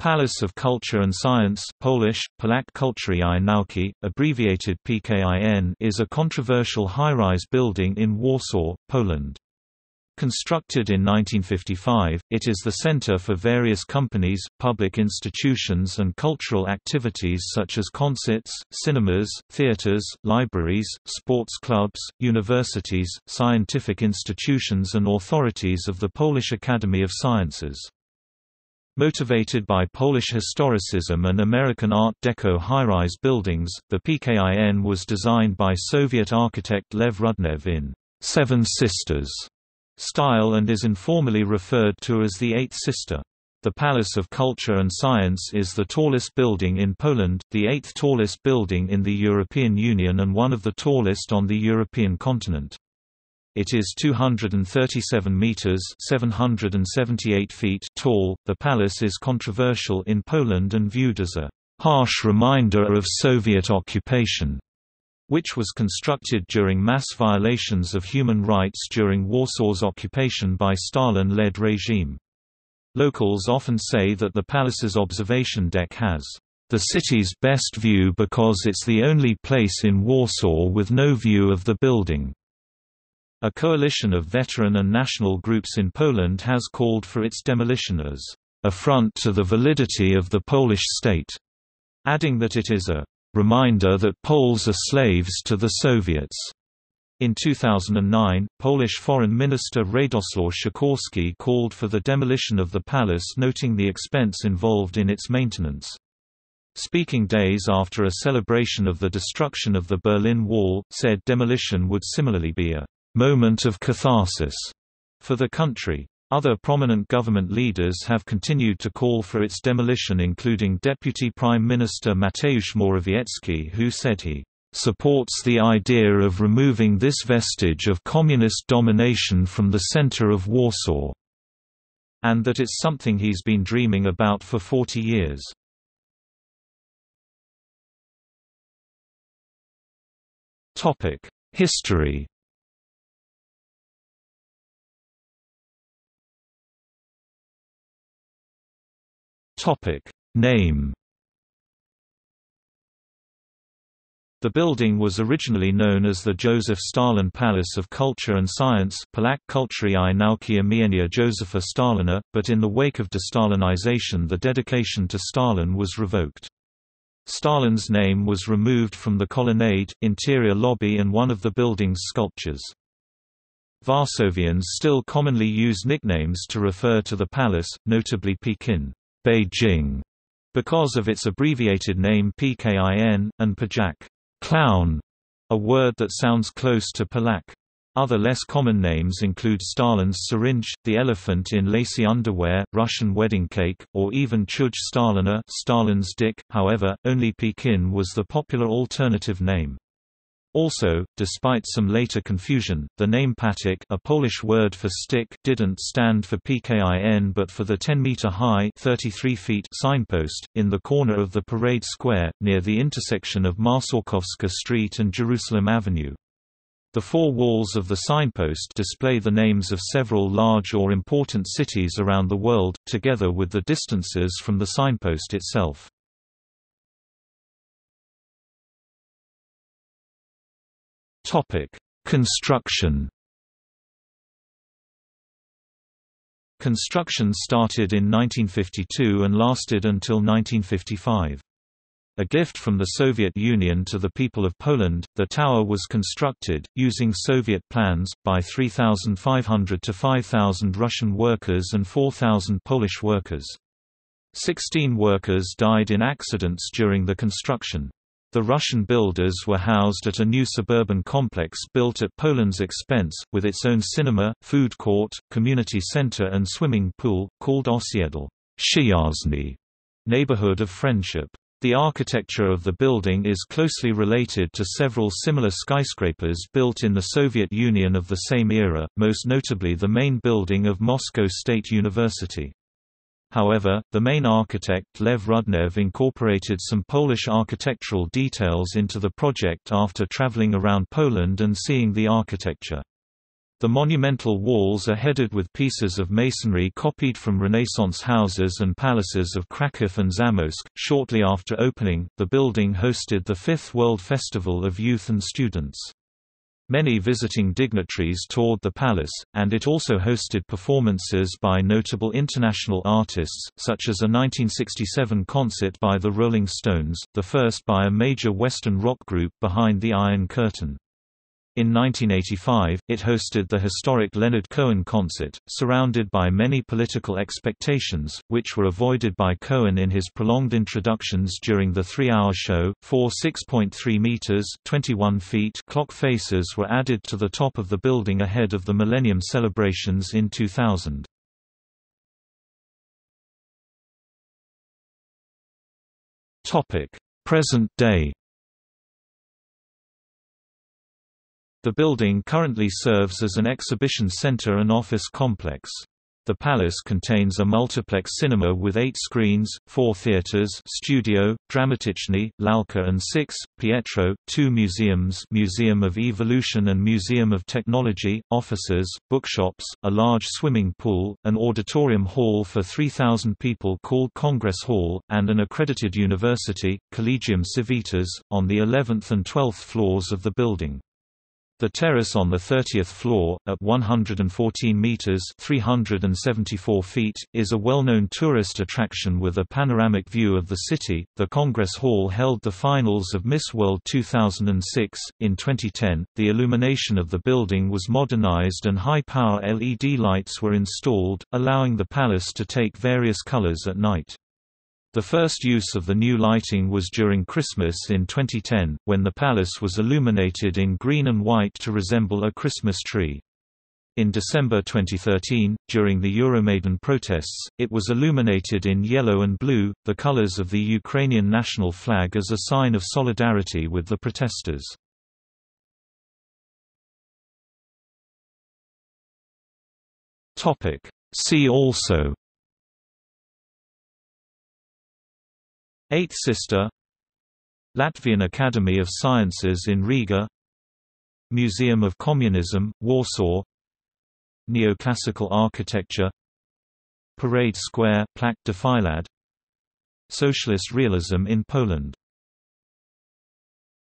Palace of Culture and Science Polish, Pałac Kultury i Nauki, abbreviated PKIN is a controversial high-rise building in Warsaw, Poland. Constructed in 1955, it is the center for various companies, public institutions and cultural activities such as concerts, cinemas, theaters, libraries, sports clubs, universities, scientific institutions and authorities of the Polish Academy of Sciences. Motivated by Polish historicism and American Art Deco high-rise buildings, the PKIN was designed by Soviet architect Lev Rudnev in Seven Sisters style and is informally referred to as the Eighth Sister. The Palace of Culture and Science is the tallest building in Poland, the eighth tallest building in the European Union and one of the tallest on the European continent. It is 237 meters (778 feet) tall. The palace is controversial in Poland and viewed as a harsh reminder of Soviet occupation, which was constructed during mass violations of human rights during Warsaw's occupation by Stalin-led regime. Locals often say that the palace's observation deck has the city's best view because it's the only place in Warsaw with no view of the building. A coalition of veteran and national groups in Poland has called for its demolition as affront to the validity of the Polish state, adding that it is a reminder that Poles are slaves to the Soviets. In 2009, Polish Foreign Minister Radoslaw Sikorski called for the demolition of the palace noting the expense involved in its maintenance. Speaking days after a celebration of the destruction of the Berlin Wall, said demolition would similarly be a moment of catharsis for the country. Other prominent government leaders have continued to call for its demolition including Deputy Prime Minister Mateusz Morawiecki who said he supports the idea of removing this vestige of communist domination from the center of Warsaw, and that it's something he's been dreaming about for 40 years. History Topic Name The building was originally known as the Joseph Stalin Palace of Culture and Science Pałac i Nauki Imienia Józefa Stalina, but in the wake of de-Stalinization the dedication to Stalin was revoked. Stalin's name was removed from the colonnade, interior lobby and one of the building's sculptures. Varsovians still commonly use nicknames to refer to the palace, notably Pekin. Beijing, because of its abbreviated name PKIN, and Pajac clown, a word that sounds close to Pałac. Other less common names include Stalin's syringe, the elephant in lacy underwear, Russian wedding cake, or even Chuj Stalina Stalin's dick, however, only Pekin was the popular alternative name. Also, despite some later confusion, the name patyk a Polish word for stick didn't stand for PKIN but for the 10-meter-high signpost, in the corner of the Parade Square, near the intersection of Marszałkowska Street and Jerusalem Avenue. The four walls of the signpost display the names of several large or important cities around the world, together with the distances from the signpost itself. Topic: Construction. Construction started in 1952 and lasted until 1955. A gift from the Soviet Union to the people of Poland, the tower was constructed, using Soviet plans, by 3,500 to 5,000 Russian workers and 4,000 Polish workers. Sixteen workers died in accidents during the construction. The Russian builders were housed at a new suburban complex built at Poland's expense, with its own cinema, food court, community center and swimming pool, called Osiedle Przyjaźni, neighborhood of friendship. The architecture of the building is closely related to several similar skyscrapers built in the Soviet Union of the same era, most notably the main building of Moscow State University. However, the main architect Lev Rudnev incorporated some Polish architectural details into the project after traveling around Poland and seeing the architecture. The monumental walls are headed with pieces of masonry copied from Renaissance houses and palaces of Kraków and Zamość. Shortly after opening, the building hosted the Fifth World Festival of Youth and Students. Many visiting dignitaries toured the palace, and it also hosted performances by notable international artists, such as a 1967 concert by the Rolling Stones, the first by a major Western rock group behind the Iron Curtain. In 1985, it hosted the historic Leonard Cohen concert, surrounded by many political expectations, which were avoided by Cohen in his prolonged introductions during the three-hour show. Four 6.3 meters (21 feet) clock faces were added to the top of the building ahead of the Millennium celebrations in 2000. Topic: Present day. The building currently serves as an exhibition center and office complex. The palace contains a multiplex cinema with eight screens, four theaters Studio, Dramatyczny, Lalka and six, Pietro, two museums Museum of Evolution and Museum of Technology, offices, bookshops, a large swimming pool, an auditorium hall for 3,000 people called Congress Hall, and an accredited university, Collegium Civitas, on the 11th and 12th floors of the building. The terrace on the 30th floor, at 114 meters (374 feet), is a well-known tourist attraction with a panoramic view of the city. The Congress Hall held the finals of Miss World 2006. In 2010, the illumination of the building was modernized and high-power LED lights were installed, allowing the palace to take various colors at night. The first use of the new lighting was during Christmas in 2010, when the palace was illuminated in green and white to resemble a Christmas tree. In December 2013, during the Euromaidan protests, it was illuminated in yellow and blue, the colors of the Ukrainian national flag as a sign of solidarity with the protesters. See also Eighth Sister Latvian Academy of Sciences in Riga Museum of Communism, Warsaw Neoclassical architecture Parade Square Plac Defilad Socialist realism in Poland